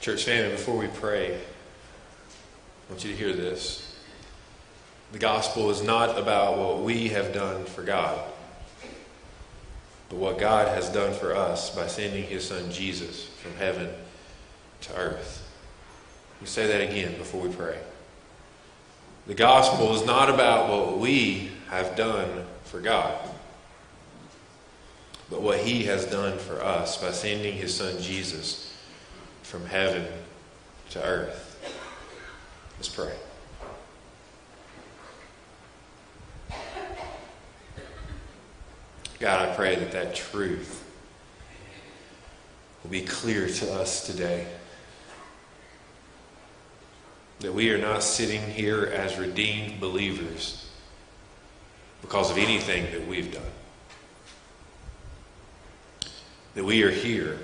Church family, before we pray, I want you to hear this. The gospel is not about what we have done for God, but what God has done for us by sending his son Jesus from heaven to earth. We say that again before we pray. The gospel is not about what we have done for God, but what he has done for us by sending his son Jesus from heaven to earth. Let's pray. God, I pray that that truth will be clear to us today. That we are not sitting here as redeemed believers because of anything that we've done. That we are here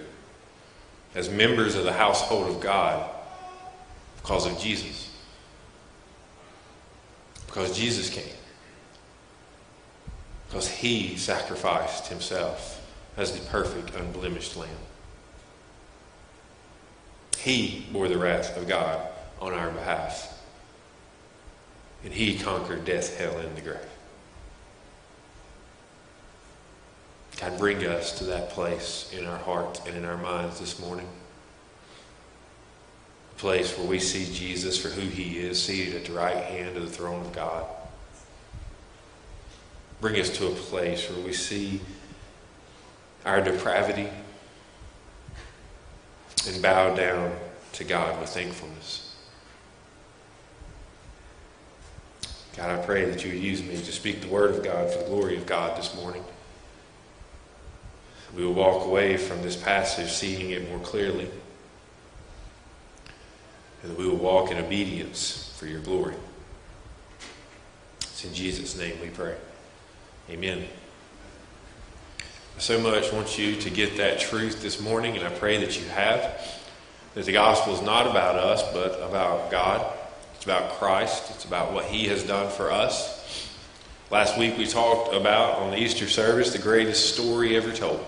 as members of the household of God because of Jesus. Because Jesus came. Because he sacrificed himself as the perfect, unblemished lamb. He bore the wrath of God on our behalf. And he conquered death, hell, and the grave. God, bring us to that place in our hearts and in our minds this morning. A place where we see Jesus for who he is, seated at the right hand of the throne of God. Bring us to a place where we see our depravity and bow down to God with thankfulness. God, I pray that you would use me to speak the word of God for the glory of God this morning. We will walk away from this passage seeing it more clearly. And that we will walk in obedience for your glory. It's in Jesus' name we pray. Amen. I so much want you to get that truth this morning, and I pray that you have. That the gospel is not about us, but about God. It's about Christ. It's about what He has done for us. Last week we talked about on the Easter service the greatest story ever told.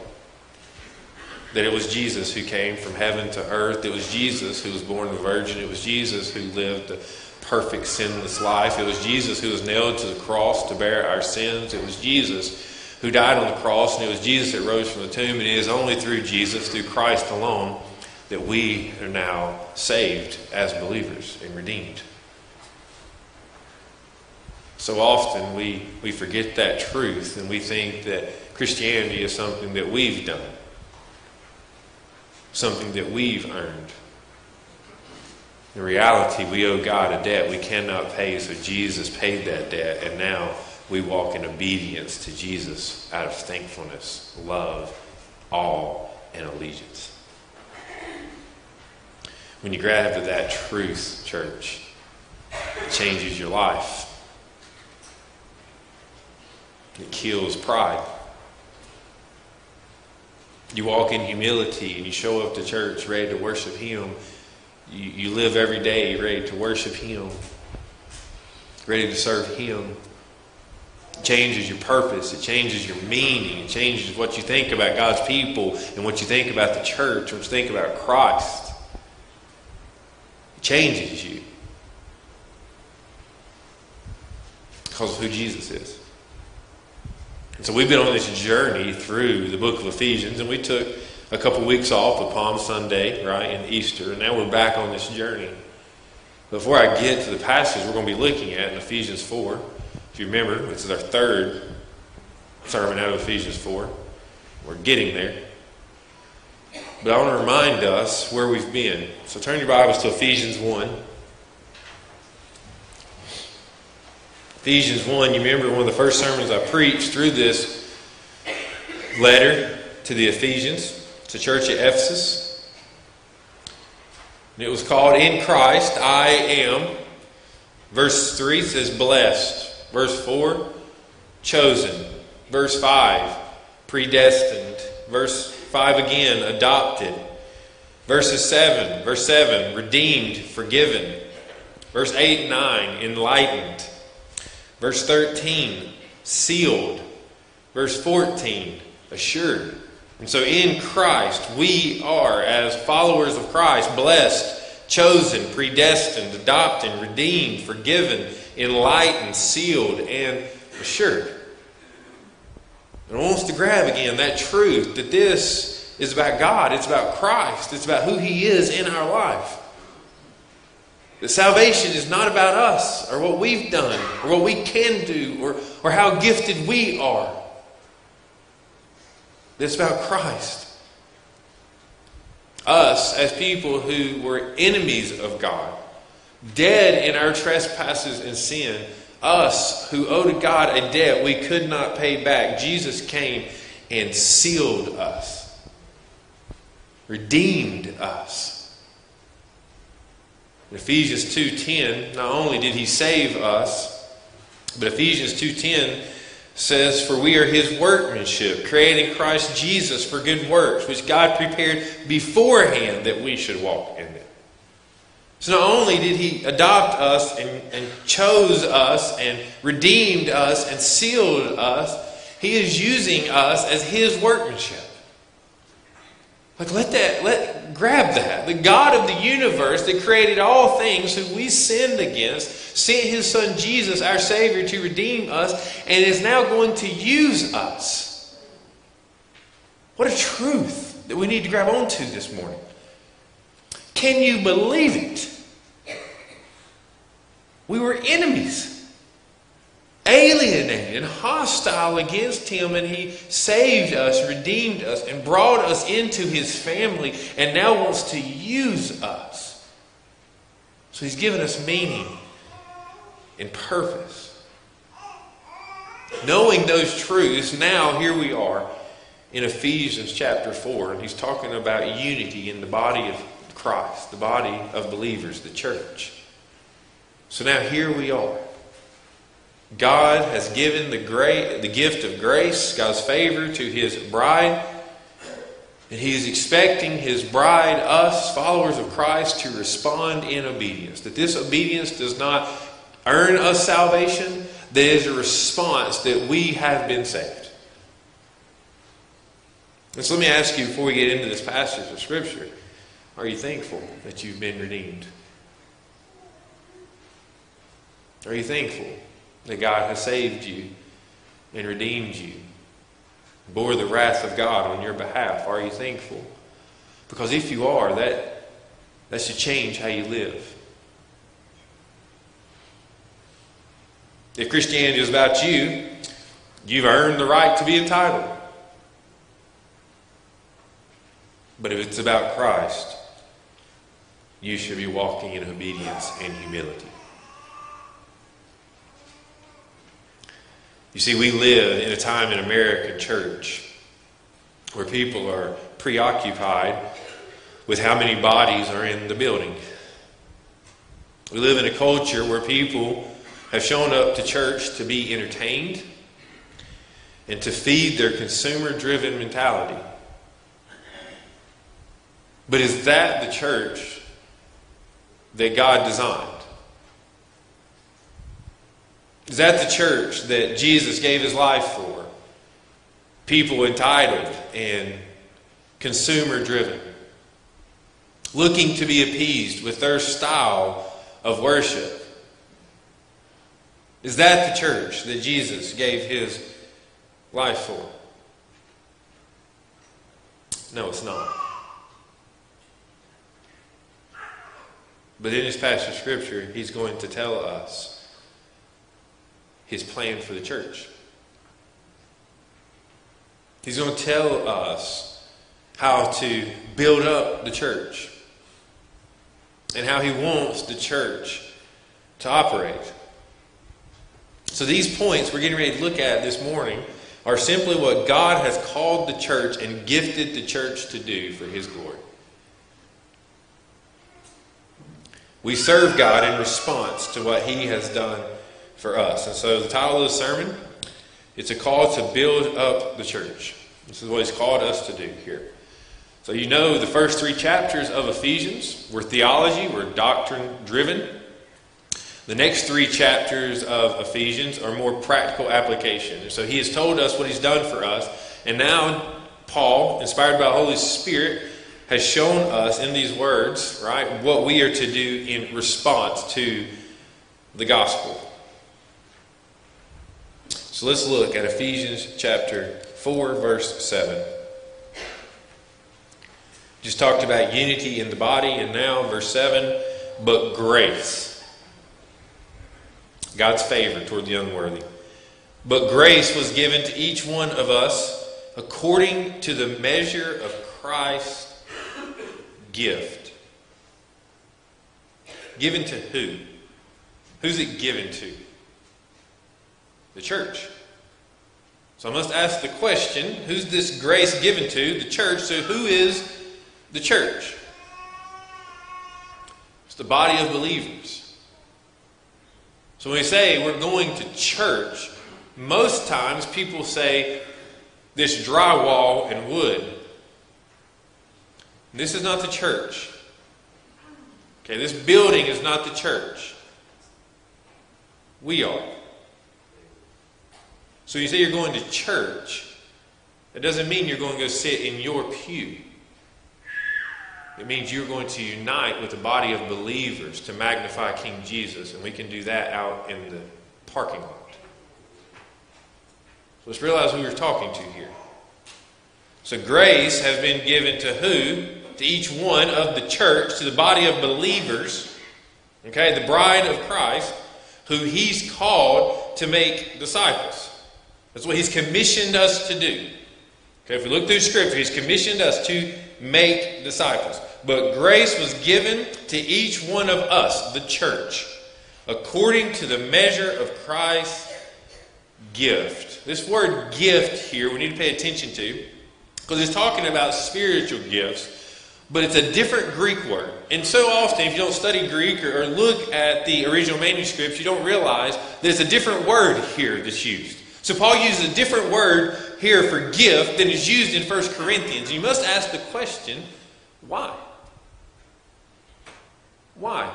That it was Jesus who came from heaven to earth. It was Jesus who was born a virgin. It was Jesus who lived a perfect, sinless life. It was Jesus who was nailed to the cross to bear our sins. It was Jesus who died on the cross, and it was Jesus that rose from the tomb. And it is only through Jesus, through Christ alone, that we are now saved as believers and redeemed. So often we, we forget that truth and we think that Christianity is something that we've done, something that we've earned. In reality, we owe God a debt we cannot pay, so Jesus paid that debt, and now we walk in obedience to Jesus out of thankfulness, love, awe, and allegiance. When you grab to that truth, church, it changes your life. It kills pride. You walk in humility and you show up to church ready to worship Him. You, you live every day ready to worship Him, ready to serve Him. It changes your purpose, it changes your meaning, it changes what you think about God's people and what you think about the church, what you think about Christ. It changes you because of who Jesus is. And so we've been on this journey through the book of Ephesians, and we took a couple weeks off of Palm Sunday, right, and Easter, and now we're back on this journey. Before I get to the passage we're going to be looking at in Ephesians 4, if you remember, this is our third sermon out of Ephesians 4. We're getting there. But I want to remind us where we've been. So turn your Bibles to Ephesians 1. Ephesians 1, you remember one of the first sermons I preached through this letter to the Ephesians, to church at Ephesus. And it was called In Christ I Am. Verse 3 says blessed. Verse 4, chosen. Verse 5, predestined. Verse 5 again, adopted. Verses 7, verse 7, redeemed, forgiven. Verse 8 and 9, enlightened. Verse 13, sealed. Verse 14, assured. And so in Christ, we are, as followers of Christ, blessed, chosen, predestined, adopted, redeemed, forgiven, enlightened, sealed, and assured. And I want us to grab again that truth that this is about God, it's about Christ, it's about who He is in our life. That salvation is not about us or what we've done or what we can do or, or how gifted we are. It's about Christ. Us as people who were enemies of God, dead in our trespasses and sin, us who owed to God a debt we could not pay back, Jesus came and sealed us, redeemed us. In Ephesians 2:10, not only did he save us, but Ephesians 2:10 says, For we are his workmanship, created in Christ Jesus for good works, which God prepared beforehand that we should walk in them. So not only did he adopt us and, and chose us and redeemed us and sealed us, he is using us as his workmanship. Like let that let grab that. The God of the universe that created all things who we sinned against sent his son Jesus, our Savior, to redeem us, and is now going to use us. What a truth that we need to grab onto this morning. Can you believe it? We were enemies alienated hostile against him, and he saved us, redeemed us, and brought us into his family, and now wants to use us. So he's given us meaning and purpose. Knowing those truths, now here we are in Ephesians chapter 4, and he's talking about unity in the body of Christ, the body of believers, the church. So now here we are. God has given the, great, the gift of grace, God's favor to his bride. And he is expecting his bride, us, followers of Christ, to respond in obedience. That this obedience does not earn us salvation, that is a response that we have been saved. And so let me ask you before we get into this passage of Scripture are you thankful that you've been redeemed? Are you thankful that God has saved you and redeemed you, bore the wrath of God on your behalf. Are you thankful? Because if you are, that, that should change how you live. If Christianity is about you, you've earned the right to be entitled. But if it's about Christ, you should be walking in obedience and humility. You see, we live in a time in American church where people are preoccupied with how many bodies are in the building. We live in a culture where people have shown up to church to be entertained and to feed their consumer driven mentality. But is that the church that God designed? Is that the church that Jesus gave his life for? People entitled and consumer driven, looking to be appeased with their style of worship. Is that the church that Jesus gave his life for? No, it's not. But in his passage of scripture, he's going to tell us his plan for the church. He's going to tell us how to build up the church and how he wants the church to operate. So, these points we're getting ready to look at this morning are simply what God has called the church and gifted the church to do for his glory. We serve God in response to what he has done for us. And so the title of the sermon, it's a call to build up the church. This is what he's called us to do here. So you know the first three chapters of Ephesians were theology, were doctrine driven. The next three chapters of Ephesians are more practical application. And so he has told us what he's done for us. And now Paul, inspired by the Holy Spirit, has shown us in these words, right, what we are to do in response to the gospel. So let's look at Ephesians chapter 4, verse 7. Just talked about unity in the body, and now, verse 7, but grace. God's favor toward the unworthy. But grace was given to each one of us according to the measure of Christ's gift. Given to who? Who's it given to? The church. So I must ask the question who's this grace given to? The church. So who is the church? It's the body of believers. So when we say we're going to church, most times people say this drywall and wood. This is not the church. Okay, this building is not the church. We are. So you say you're going to church. That doesn't mean you're going to go sit in your pew. It means you're going to unite with a body of believers to magnify King Jesus, and we can do that out in the parking lot. So let's realize who we're talking to here. So grace has been given to who? To each one of the church, to the body of believers, okay, the bride of Christ, who he's called to make disciples. That's what he's commissioned us to do. Okay, if we look through Scripture, he's commissioned us to make disciples. But grace was given to each one of us, the church, according to the measure of Christ's gift. This word gift here, we need to pay attention to because it's talking about spiritual gifts, but it's a different Greek word. And so often, if you don't study Greek or, or look at the original manuscripts, you don't realize that it's a different word here that's used. So Paul uses a different word here for gift than is used in 1 Corinthians. You must ask the question, why? Why?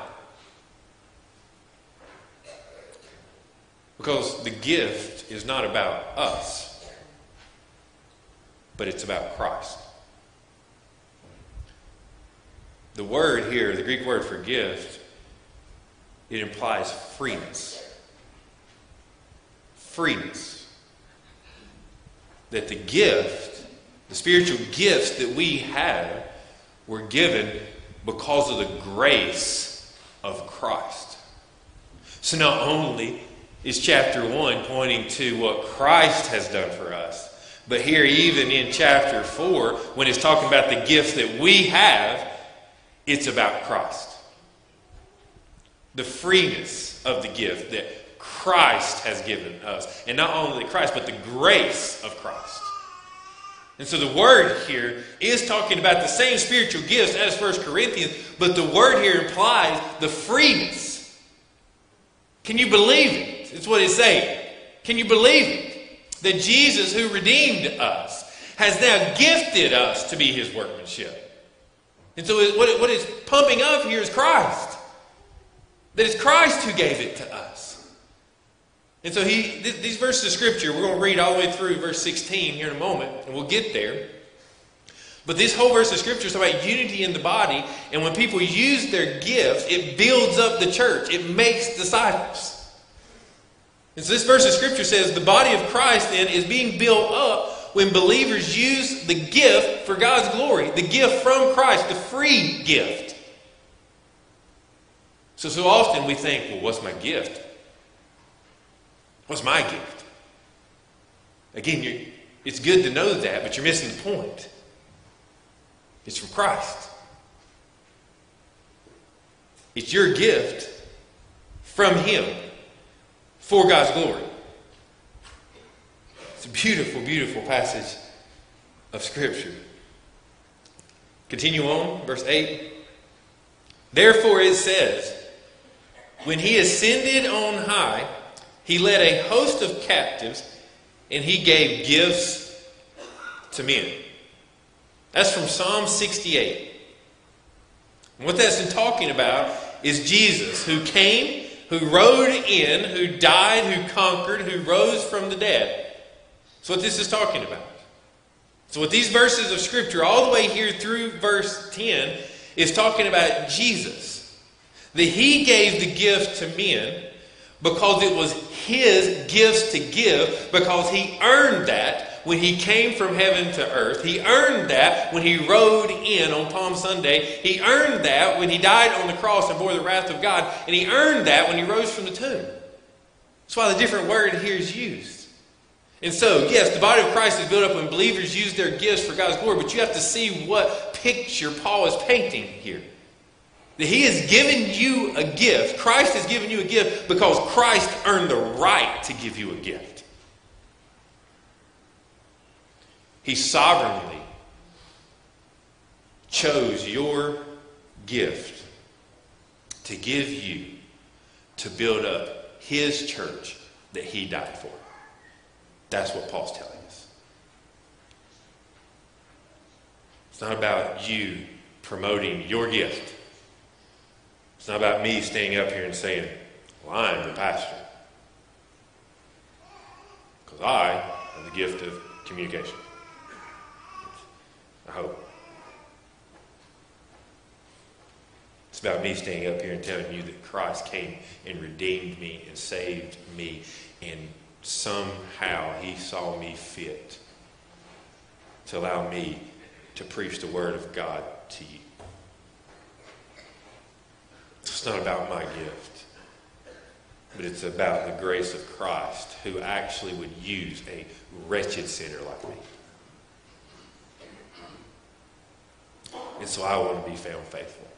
Because the gift is not about us, but it's about Christ. The word here, the Greek word for gift, it implies freeness. Freeness. That the gift, the spiritual gifts that we have, were given because of the grace of Christ. So not only is chapter 1 pointing to what Christ has done for us. But here, even in chapter 4, when it's talking about the gifts that we have, it's about Christ. The freeness of the gift that Christ has given us. And not only Christ, but the grace of Christ. And so the word here is talking about the same spiritual gifts as 1 Corinthians, but the word here implies the freeness. Can you believe it? It's what it's saying. Can you believe it? That Jesus, who redeemed us, has now gifted us to be his workmanship. And so, what, what is pumping up here is Christ. That it's Christ who gave it to us. And so, he, th- these verses of Scripture, we're going to read all the way through verse 16 here in a moment, and we'll get there. But this whole verse of Scripture is about unity in the body, and when people use their gifts, it builds up the church, it makes disciples. And so this verse of Scripture says the body of Christ then is being built up when believers use the gift for God's glory, the gift from Christ, the free gift. So, so often we think, well, what's my gift? What's my gift? Again, it's good to know that, but you're missing the point. It's from Christ. It's your gift from Him for God's glory. It's a beautiful, beautiful passage of Scripture. Continue on, verse 8. Therefore it says, When he ascended on high, he led a host of captives and he gave gifts to men. That's from Psalm 68. And what that's talking about is Jesus who came who rode in, who died, who conquered, who rose from the dead. That's what this is talking about. So, what these verses of Scripture, all the way here through verse 10, is talking about Jesus. That he gave the gift to men because it was his gifts to give, because he earned that when he came from heaven to earth. He earned that when he rode in on Palm Sunday. He earned that when he died on the cross and bore the wrath of God. And he earned that when he rose from the tomb. That's why the different word here is used. And so, yes, the body of Christ is built up when believers use their gifts for God's glory, but you have to see what picture Paul is painting here. That he has given you a gift. Christ has given you a gift because Christ earned the right to give you a gift. He sovereignly chose your gift to give you to build up his church that he died for. That's what Paul's telling us. It's not about you promoting your gift. It's not about me standing up here and saying, Well, I'm the pastor. Because I have the gift of communication. I hope. It's about me standing up here and telling you that Christ came and redeemed me and saved me and somehow he saw me fit to allow me to preach the word of God to you. It's not about my gift, but it's about the grace of Christ who actually would use a wretched sinner like me. And so I want to be found faithful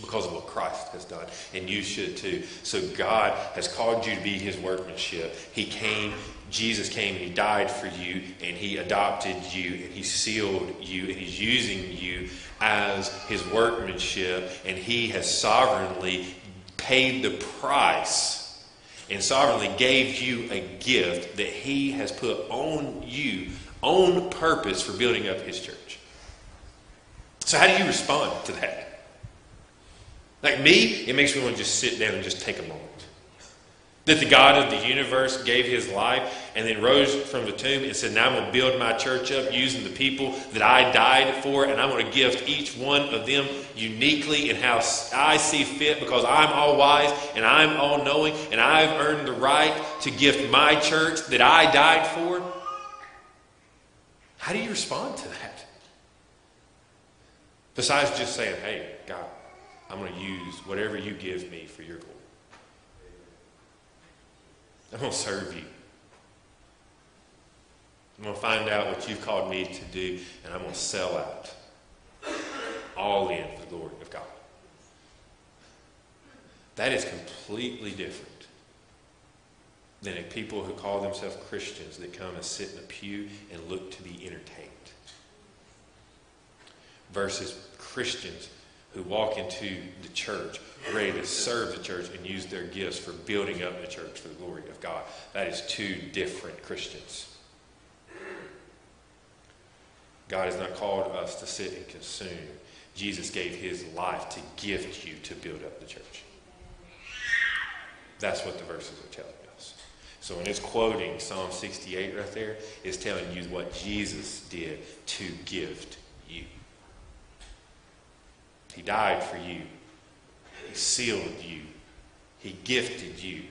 because of what Christ has done. And you should too. So God has called you to be his workmanship. He came, Jesus came, and he died for you, and he adopted you, and he sealed you, and he's using you as his workmanship, and he has sovereignly paid the price and sovereignly gave you a gift that he has put on you on purpose for building up his church. So, how do you respond to that? Like me, it makes me want to just sit down and just take a moment. That the God of the universe gave his life and then rose from the tomb and said, Now I'm going to build my church up using the people that I died for, and I'm going to gift each one of them uniquely in how I see fit because I'm all wise and I'm all knowing, and I've earned the right to gift my church that I died for. How do you respond to that? Besides just saying, Hey, God, I'm going to use whatever you give me for your glory. I'm going to serve you. I'm going to find out what you've called me to do, and I'm going to sell out all in for the glory of God. That is completely different than people who call themselves Christians that come and sit in a pew and look to be entertained versus Christians who walk into the church ready to serve the church and use their gifts for building up the church for the glory of God. That is two different Christians. God has not called us to sit and consume. Jesus gave his life to gift you to build up the church. That's what the verses are telling us. So when it's quoting Psalm 68 right there, it's telling you what Jesus did to gift you. He died for you. He sealed you. He gifted you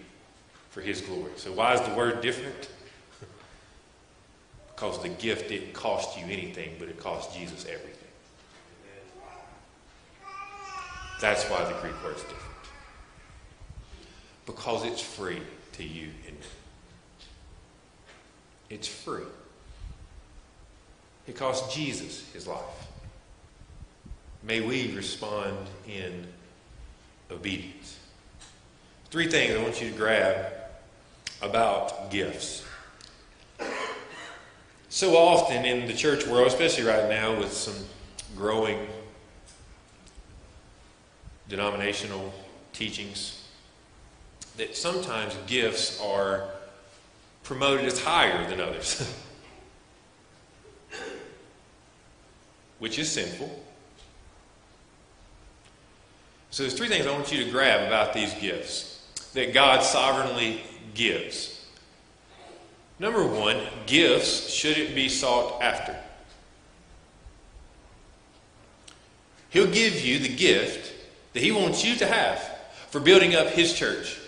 for His glory. So, why is the word different? because the gift didn't cost you anything, but it cost Jesus everything. That's why the Greek word is different. Because it's free to you and me. It's free. It cost Jesus his life. May we respond in obedience. Three things I want you to grab about gifts. So often in the church world, especially right now with some growing denominational teachings, that sometimes gifts are promoted as higher than others, which is sinful. So there's three things I want you to grab about these gifts that God sovereignly gives. Number one, gifts shouldn't be sought after. He'll give you the gift that He wants you to have for building up His church.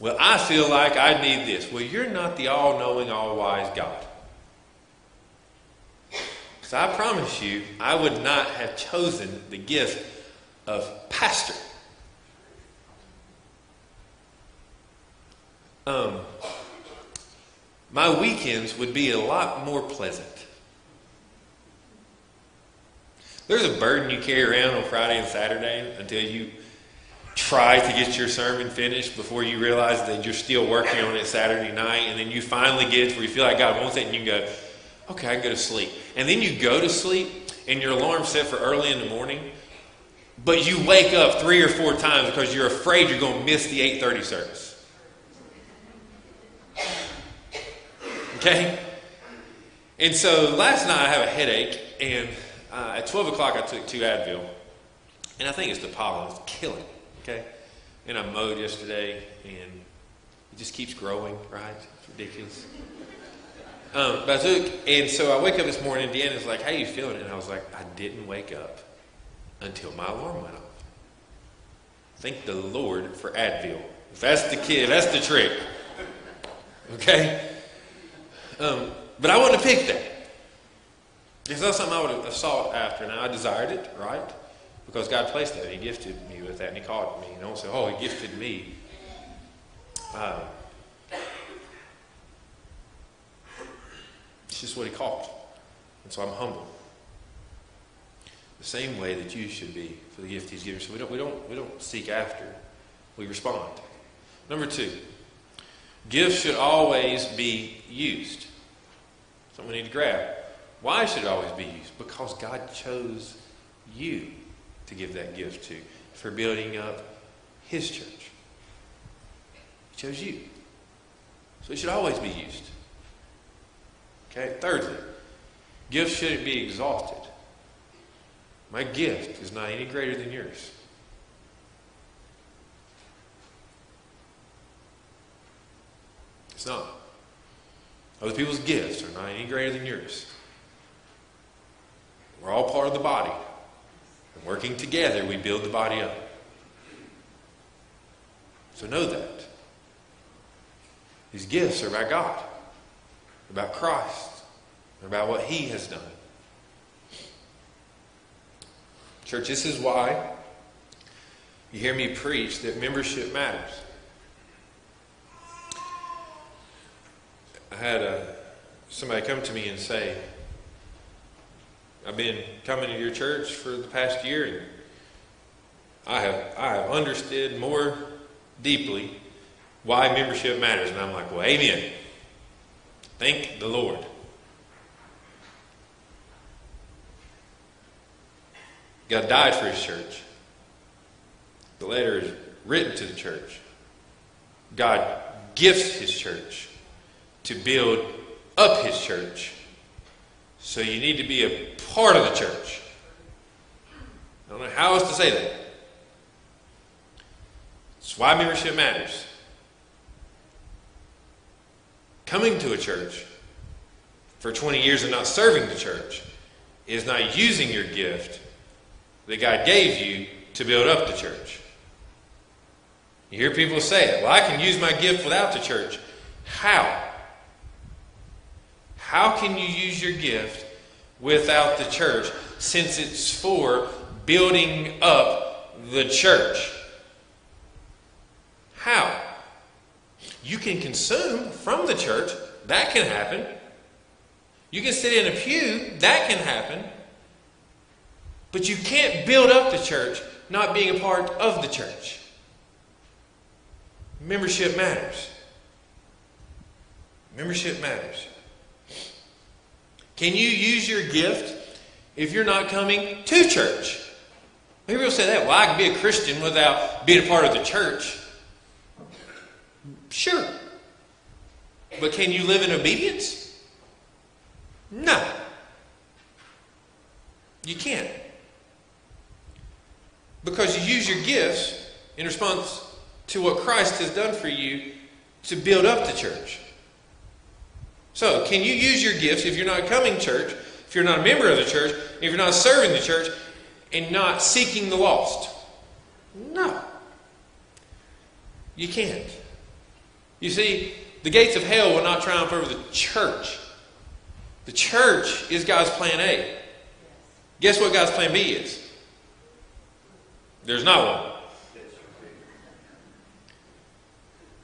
Well, I feel like I need this. Well, you're not the all knowing, all wise God. So I promise you, I would not have chosen the gift of pastor. Um, my weekends would be a lot more pleasant. There's a burden you carry around on Friday and Saturday until you try to get your sermon finished before you realize that you're still working on it Saturday night, and then you finally get to where you feel like God wants it, and you go, okay, I can go to sleep. And then you go to sleep, and your alarm's set for early in the morning, but you wake up three or four times because you're afraid you're going to miss the 8.30 service. Okay? And so last night I have a headache, and uh, at 12 o'clock I took two Advil, and I think it's the pollen. It's killing. Okay? And I mowed yesterday, and it just keeps growing, right? It's ridiculous. Um, but I took, and so I wake up this morning, and Deanna's like, How you feeling? And I was like, I didn't wake up until my alarm went off. Thank the Lord for Advil. That's the kid, that's the trick. Okay? Um, but I wouldn't have picked that. It's not something I would have sought after. Now, I desired it, right? Because God placed that. He gifted me with that, and He called me. You don't say, oh, He gifted me. Um, it's just what He called. And so I'm humble. The same way that you should be for the gift He's given. So we don't, we don't, we don't seek after, we respond. Number two, gifts should always be used. Something we need to grab. Why should it always be used? Because God chose you to give that gift to for building up His church. He chose you. So it should always be used. Okay, thirdly, gifts shouldn't be exalted. My gift is not any greater than yours. It's not. Other people's gifts are not any greater than yours. We're all part of the body. And working together, we build the body up. So know that. These gifts are by God, about Christ, about what He has done. Church, this is why you hear me preach that membership matters. I had a, somebody come to me and say, I've been coming to your church for the past year, and I have I have understood more deeply why membership matters. And I'm like, well, amen. Thank the Lord. God died for his church. The letter is written to the church. God gifts his church to build up his church. So you need to be a part of the church. I don't know how else to say that. That's why membership matters. Coming to a church for 20 years and not serving the church is not using your gift that God gave you to build up the church. You hear people say it. Well, I can use my gift without the church. How? How can you use your gift without the church since it's for building up the church? How? You can consume from the church. That can happen. You can sit in a pew. That can happen. But you can't build up the church not being a part of the church. Membership matters. Membership matters. Can you use your gift if you're not coming to church? Maybe people say that. Well, I can be a Christian without being a part of the church. Sure. But can you live in obedience? No. You can't. Because you use your gifts in response to what Christ has done for you to build up the church. So, can you use your gifts if you're not coming church, if you're not a member of the church, if you're not serving the church, and not seeking the lost? No. You can't. You see, the gates of hell will not triumph over the church. The church is God's plan A. Guess what God's plan B is? There's not one.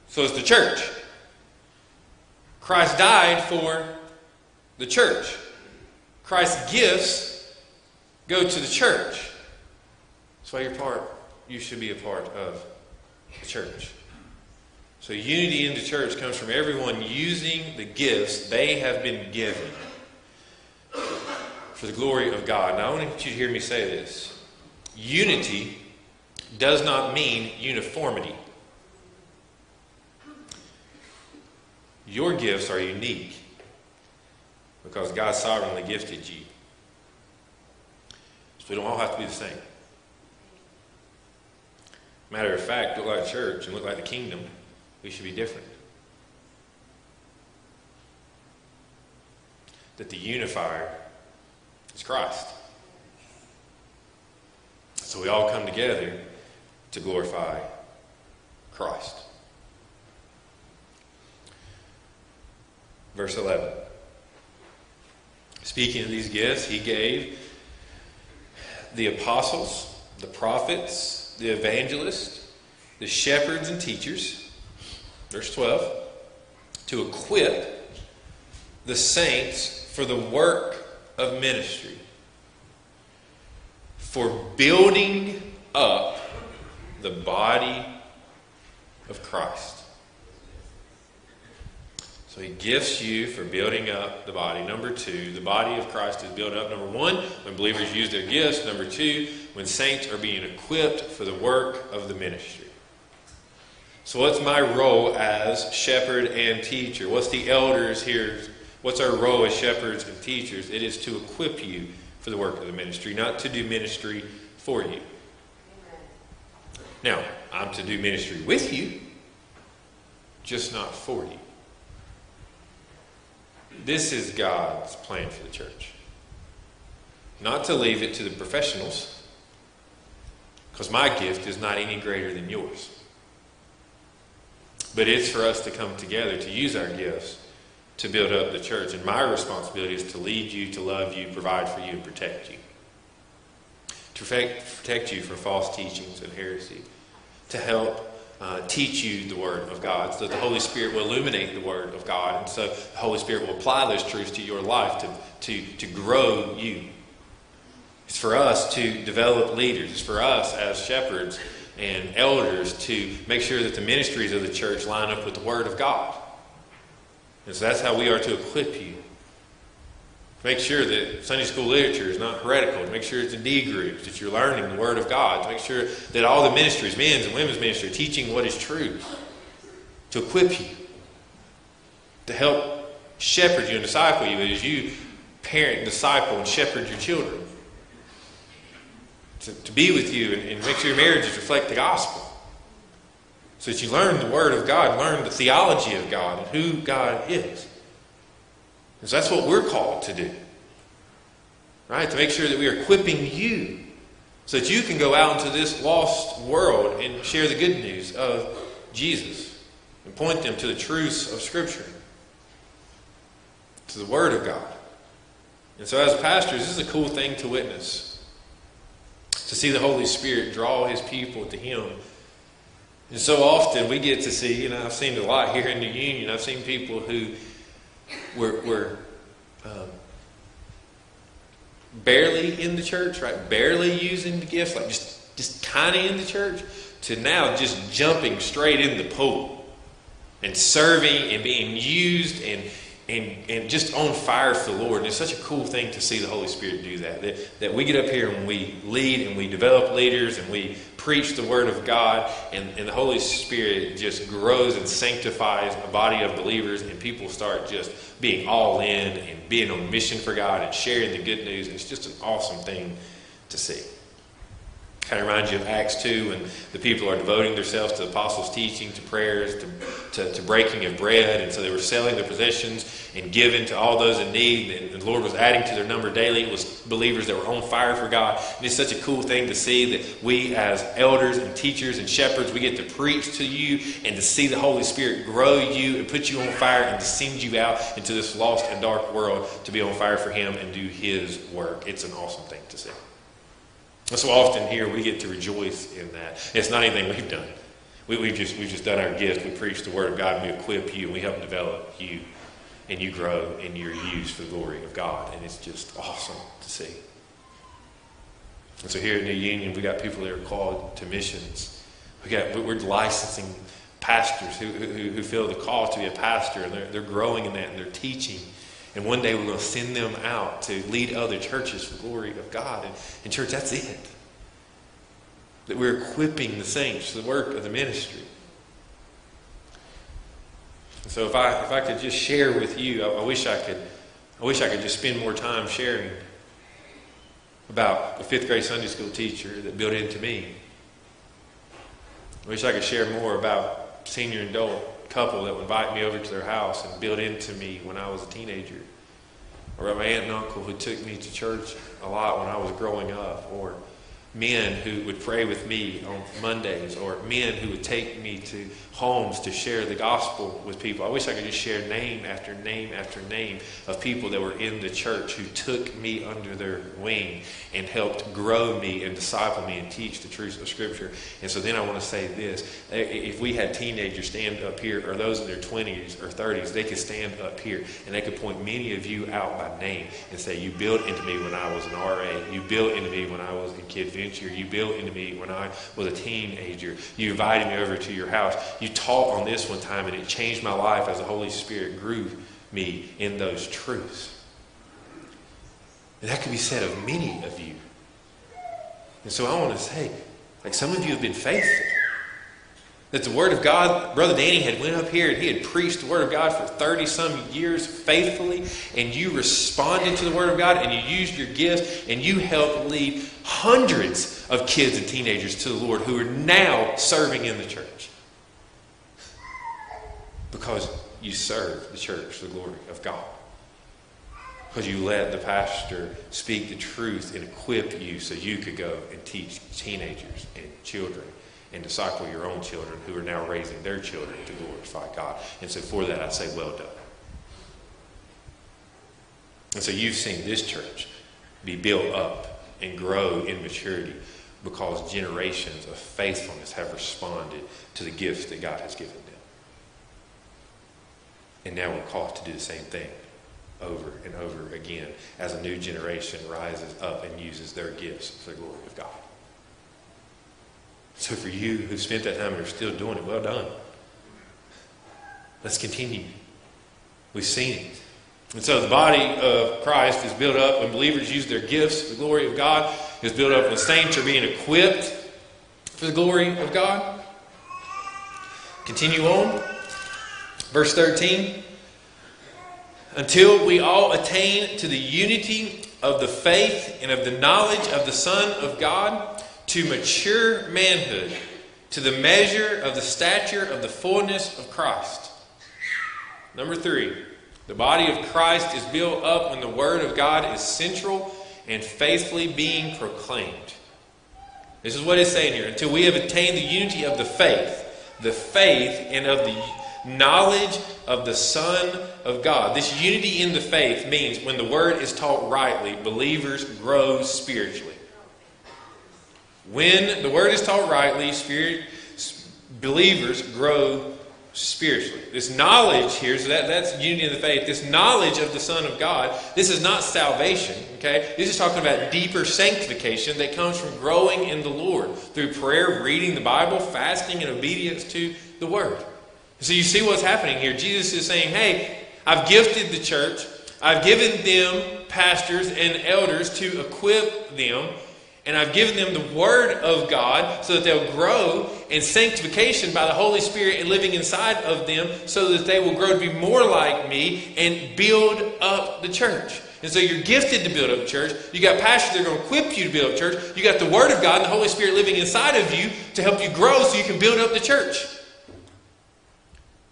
So it's the church. Christ died for the church. Christ's gifts go to the church. That's why you're part, you should be a part of the church. So unity in the church comes from everyone using the gifts they have been given for the glory of God. Now I want you to hear me say this. Unity does not mean uniformity. Your gifts are unique because God sovereignly gifted you. So we don't all have to be the same. Matter of fact, look like the church and look like the kingdom, we should be different. That the unifier is Christ. So we all come together to glorify Christ. Verse 11. Speaking of these gifts, he gave the apostles, the prophets, the evangelists, the shepherds and teachers. Verse 12. To equip the saints for the work of ministry, for building up the body of Christ. So he gifts you for building up the body. Number two, the body of Christ is built up. Number one, when believers use their gifts. Number two, when saints are being equipped for the work of the ministry. So, what's my role as shepherd and teacher? What's the elders here? What's our role as shepherds and teachers? It is to equip you for the work of the ministry, not to do ministry for you. Now, I'm to do ministry with you, just not for you. This is God's plan for the church. Not to leave it to the professionals, because my gift is not any greater than yours. But it's for us to come together to use our gifts to build up the church. And my responsibility is to lead you, to love you, provide for you, and protect you to protect you from false teachings and heresy, to help uh, teach you the Word of God, so that the Holy Spirit will illuminate the Word of God, and so the Holy Spirit will apply those truths to your life to, to, to grow you. It's for us to develop leaders. It's for us as shepherds and elders to make sure that the ministries of the church line up with the Word of God. And so that's how we are to equip you. Make sure that Sunday school literature is not heretical, make sure it's in D groups, that you're learning the Word of God, make sure that all the ministries, men's and women's ministry, are teaching what is true, to equip you, to help shepherd you and disciple you as you parent, disciple, and shepherd your children. To, to be with you and, and make sure your marriages reflect the gospel. So that you learn the Word of God, learn the theology of God and who God is. Because that's what we're called to do. Right? To make sure that we are equipping you so that you can go out into this lost world and share the good news of Jesus and point them to the truths of Scripture, to the Word of God. And so, as pastors, this is a cool thing to witness. To see the Holy Spirit draw His people to Him. And so often we get to see, and I've seen a lot here in the Union, I've seen people who we're, we're um, barely in the church, right? Barely using the gifts, like just, just kind of in the church, to now just jumping straight in the pool and serving and being used and, and, and just on fire for the Lord. And it's such a cool thing to see the Holy Spirit do that. That, that we get up here and we lead and we develop leaders and we preach the Word of God, and, and the Holy Spirit just grows and sanctifies a body of believers, and people start just being all in and being on mission for God and sharing the good news. And it's just an awesome thing to see. Kind of reminds you of Acts 2 when the people are devoting themselves to the apostles' teaching, to prayers, to to, to breaking of bread. And so they were selling their possessions and giving to all those in need. And the Lord was adding to their number daily. It was believers that were on fire for God. And it's such a cool thing to see that we, as elders and teachers and shepherds, we get to preach to you and to see the Holy Spirit grow you and put you on fire and to send you out into this lost and dark world to be on fire for Him and do His work. It's an awesome thing to see. So often here we get to rejoice in that. It's not anything we've done. We, have just, we've just done our gift. We preach the Word of God, and we equip you, and we help develop you, and you grow, and you're used for the glory of God. And it's just awesome to see. And so here at New Union, we got people that are called to missions. We got, we're licensing pastors who, who, who feel the call to be a pastor, and they're, they're growing in that, and they're teaching. And one day we're going to send them out to lead other churches for the glory of God. And, and church, that's it that we're equipping the saints for the work of the ministry. So if I if I could just share with you, I, I wish I could I wish I could just spend more time sharing about the fifth grade Sunday school teacher that built into me. I wish I could share more about senior and adult couple that would invite me over to their house and build into me when I was a teenager. Or about my aunt and uncle who took me to church a lot when I was growing up. Or men who would pray with me on Mondays, or men who would take me to homes to share the gospel with people. I wish I could just share name after name after name of people that were in the church who took me under their wing and helped grow me and disciple me and teach the truths of Scripture. And so then I want to say this if we had teenagers stand up here, or those in their 20s or 30s, they could stand up here and they could point many of you out by name and say, You built into me when I was an RA. You built into me when I was in Kid Venture. You built into me when I was a teenager. You invited me over to your house. You taught on this one time, and it changed my life as the Holy Spirit grew me in those truths. And that could be said of many of you. And so I want to say, like some of you have been faithful. That the Word of God, Brother Danny had went up here and he had preached the Word of God for 30 some years faithfully, and you responded to the Word of God and you used your gifts and you helped lead hundreds of kids and teenagers to the Lord who are now serving in the church because you serve the church the glory of God. Because you let the pastor speak the truth and equip you so you could go and teach teenagers and children and disciple your own children who are now raising their children to glorify God. And so for that, I say, well done. And so you've seen this church be built up and grow in maturity because generations of faithfulness have responded to the gifts that God has given them. And now we're called to do the same thing over and over again as a new generation rises up and uses their gifts for the glory of God. So for you who spent that time and are still doing it, well done. Let's continue. We've seen it. And so the body of Christ is built up when believers use their gifts the glory of God. is built up when saints are being equipped for the glory of God. Continue on. Verse 13 Until we all attain to the unity of the faith and of the knowledge of the Son of God, to mature manhood, to the measure of the stature of the fullness of Christ. Number three, the body of Christ is built up when the Word of God is central and faithfully being proclaimed. This is what it's saying here. Until we have attained the unity of the faith, the faith and of the knowledge of the Son of God. This unity in the faith means when the word is taught rightly, believers grow spiritually. When the word is taught rightly, spirit, believers grow spiritually. This knowledge here, so that, that's unity of the faith. This knowledge of the Son of God, this is not salvation, okay? This is talking about deeper sanctification that comes from growing in the Lord through prayer, reading the Bible, fasting, and obedience to the Word. So you see what's happening here. Jesus is saying, hey, I've gifted the church, I've given them pastors and elders to equip them, and I've given them the Word of God so that they'll grow in sanctification by the Holy Spirit and living inside of them so that they will grow to be more like me and build up the church. And so you're gifted to build up a church. You got pastors that are going to equip you to build up a church. You got the Word of God and the Holy Spirit living inside of you to help you grow so you can build up the church.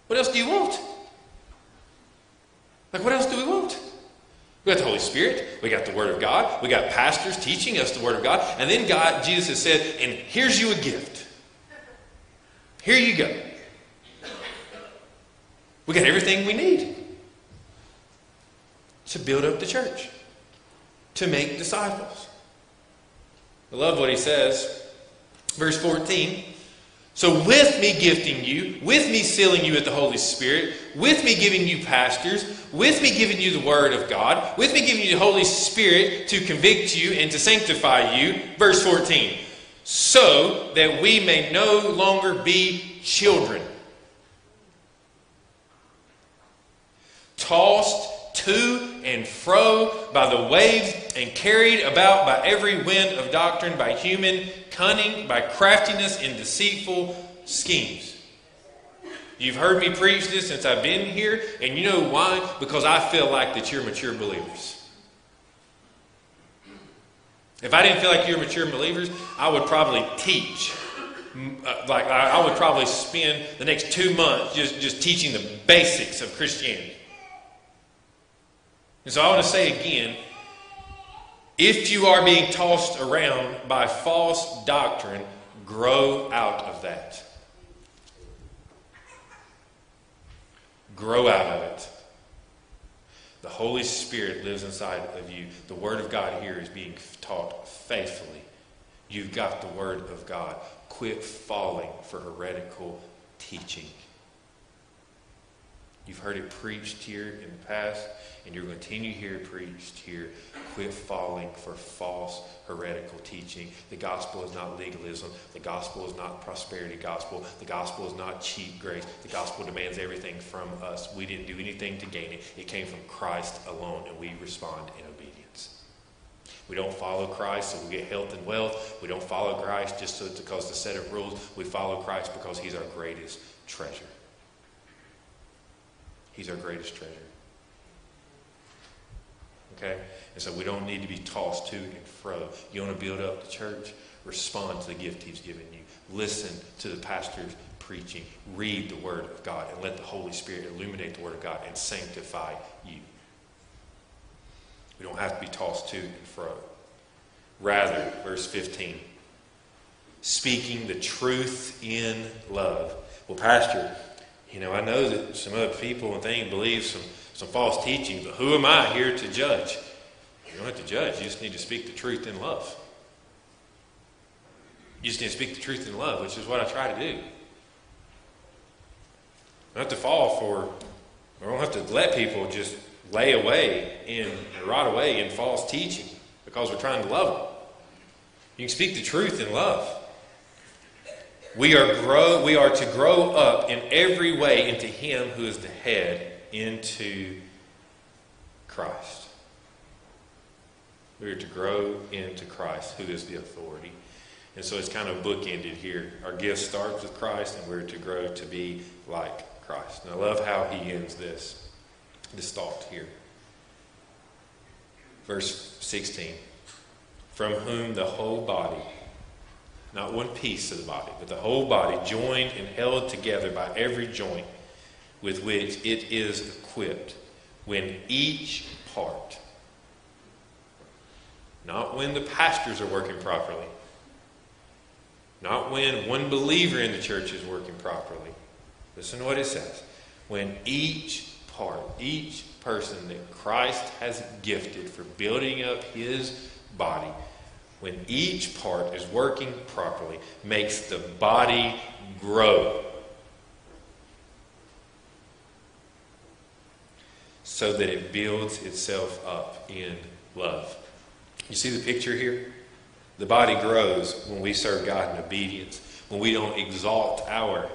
What else do you want? Like, what else do we want? We got the Holy Spirit. We got the Word of God. We got pastors teaching us the Word of God. And then God, Jesus has said, and here's you a gift. Here you go. We got everything we need to build up the church, to make disciples. I love what he says. Verse 14. So, with me gifting you, with me sealing you with the Holy Spirit, with me giving you pastors, with me giving you the Word of God, with me giving you the Holy Spirit to convict you and to sanctify you, verse 14, so that we may no longer be children, tossed to and fro by the waves and carried about by every wind of doctrine, by human cunning, by craftiness and deceitful schemes. You've heard me preach this since I've been here, and you know why? Because I feel like that you're mature believers. If I didn't feel like you're mature believers, I would probably teach. Uh, like I would probably spend the next two months just, just teaching the basics of Christianity. And so I want to say again if you are being tossed around by false doctrine, grow out of that. Grow out of it. The Holy Spirit lives inside of you. The Word of God here is being taught faithfully. You've got the Word of God. Quit falling for heretical teaching. You've heard it preached here in the past, and you're going to continue to hear it preached here. Quit falling for false heretical teaching. The gospel is not legalism. The gospel is not prosperity gospel. The gospel is not cheap grace. The gospel demands everything from us. We didn't do anything to gain it. It came from Christ alone, and we respond in obedience. We don't follow Christ so we get health and wealth. We don't follow Christ just because the set of rules. We follow Christ because He's our greatest treasure. He's our greatest treasure. Okay? And so we don't need to be tossed to and fro. You want to build up the church? Respond to the gift He's given you. Listen to the pastor's preaching. Read the Word of God and let the Holy Spirit illuminate the Word of God and sanctify you. We don't have to be tossed to and fro. Rather, verse 15, speaking the truth in love. Well, Pastor, you know, I know that some other people and things believe some, some false teaching, but who am I here to judge? You don't have to judge. You just need to speak the truth in love. You just need to speak the truth in love, which is what I try to do. I don't have to fall for, I don't have to let people just lay away in, rot away in false teaching because we're trying to love them. You can speak the truth in love. We are, grow, we are to grow up in every way into Him who is the head, into Christ. We are to grow into Christ, who is the authority. And so it's kind of bookended here. Our gift starts with Christ, and we're to grow to be like Christ. And I love how he ends this, this thought here. Verse 16 From whom the whole body not one piece of the body, but the whole body, joined and held together by every joint with which it is equipped, when each part, not when the pastors are working properly, not when one believer in the church is working properly. Listen to what it says. When each part, each person that Christ has gifted for building up his body, when each part is working properly, makes the body grow. So that it builds itself up in love. You see the picture here? The body grows when we serve God in obedience, when we don't exalt our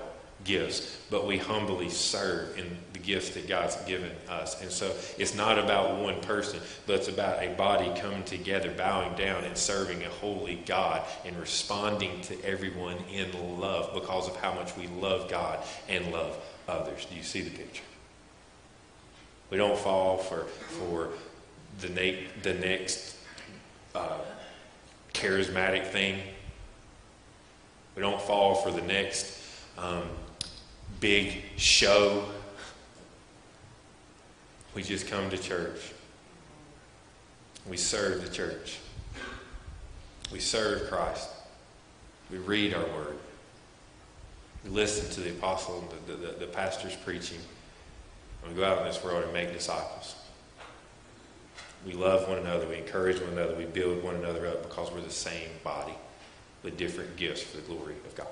gifts, but we humbly serve in gifts that God's given us. And so it's not about one person, but it's about a body coming together, bowing down and serving a holy God and responding to everyone in love because of how much we love God and love others. Do you see the picture? We don't fall for, for the, na- the next uh, charismatic thing. We don't fall for the next um, big show. We just come to church. We serve the church. We serve Christ. We read our word. We listen to the apostle and the, the, the pastor's preaching. And we go out in this world and make disciples. We love one another. We encourage one another. We build one another up because we're the same body with different gifts for the glory of God.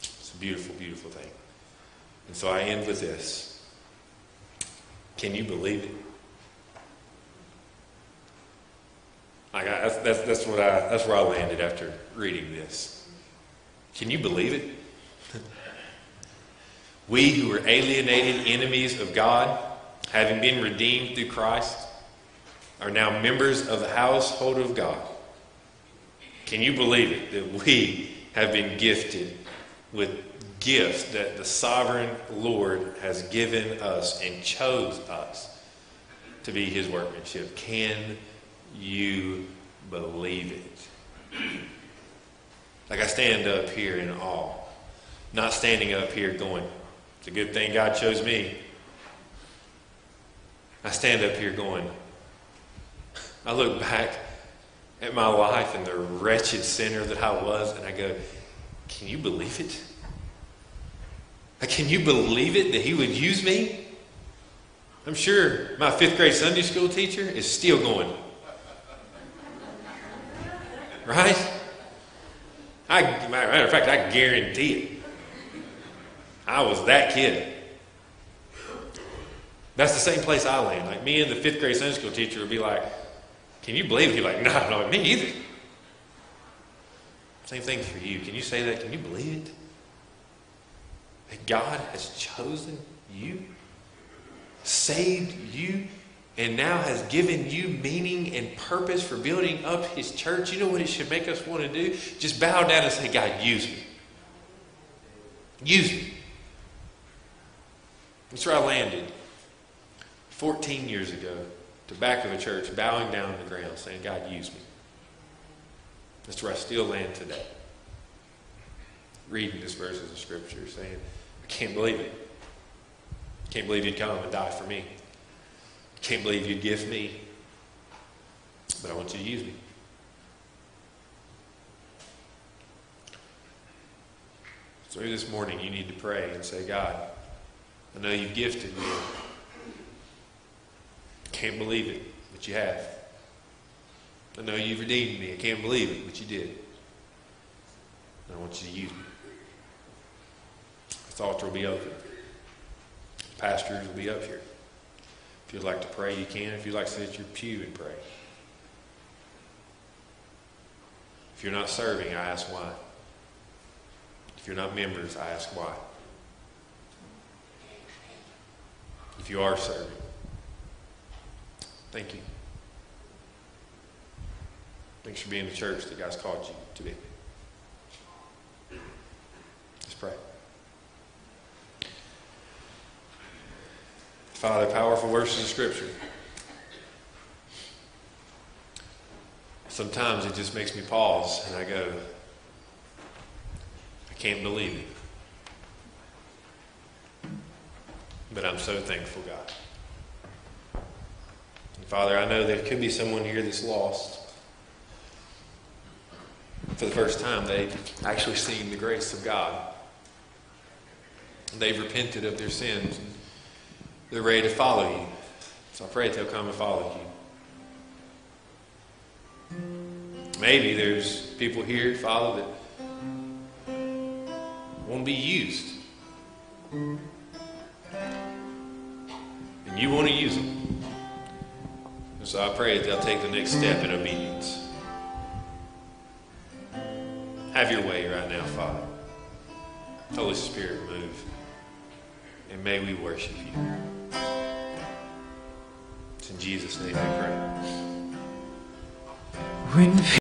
It's a beautiful, beautiful thing. And so I end with this. Can you believe it? I that's, that's, that's, what I, that's where I landed after reading this. Can you believe it? we who were alienated enemies of God, having been redeemed through Christ, are now members of the household of God. Can you believe it that we have been gifted with gifts that the sovereign Lord has given us and chose us to be his workmanship? Can you believe it? Like I stand up here in awe, not standing up here going, it's a good thing God chose me. I stand up here going, I look back at my life and the wretched sinner that I was, and I go, can you believe it? Can you believe it that he would use me? I'm sure my fifth grade Sunday school teacher is still going, Right? I, matter of fact, I guarantee it. I was that kid. That's the same place I land. Like me and the fifth grade Sunday school teacher would be like, "Can you believe? He'd be like, "No, no, me either." Same thing for you. Can you say that? Can you believe it? That God has chosen you, saved you, and now has given you meaning and purpose for building up his church, you know what it should make us want to do? Just bow down and say, God, use me. Use me. That's where I landed 14 years ago, to back of a church, bowing down on the ground, saying, God, use me. That's where I still land today. Reading this verses of Scripture, saying, can't believe it. Can't believe you'd come and die for me. Can't believe you'd give me, but I want you to use me. So this morning you need to pray and say, God, I know you've gifted me. Can't believe it, but you have. I know you've redeemed me. I can't believe it, but you did. And I want you to use me. This altar will be open. Pastors will be up here. If you'd like to pray, you can. If you'd like to sit at your pew and pray. If you're not serving, I ask why. If you're not members, I ask why. If you are serving, thank you. Thanks for being the church that God's called you to be. Let's pray. Father, powerful verses of Scripture. Sometimes it just makes me pause and I go, I can't believe it. But I'm so thankful, God. And Father, I know there could be someone here that's lost. For the first time, they've actually seen the grace of God. They've repented of their sins they're ready to follow you. So I pray they'll come and follow you. Maybe there's people here, Father, that won't be used. And you want to use them. And so I pray that they'll take the next step in obedience. Have your way right now, Father. Holy Spirit, move. And may we worship you. Jesus' name I pray. When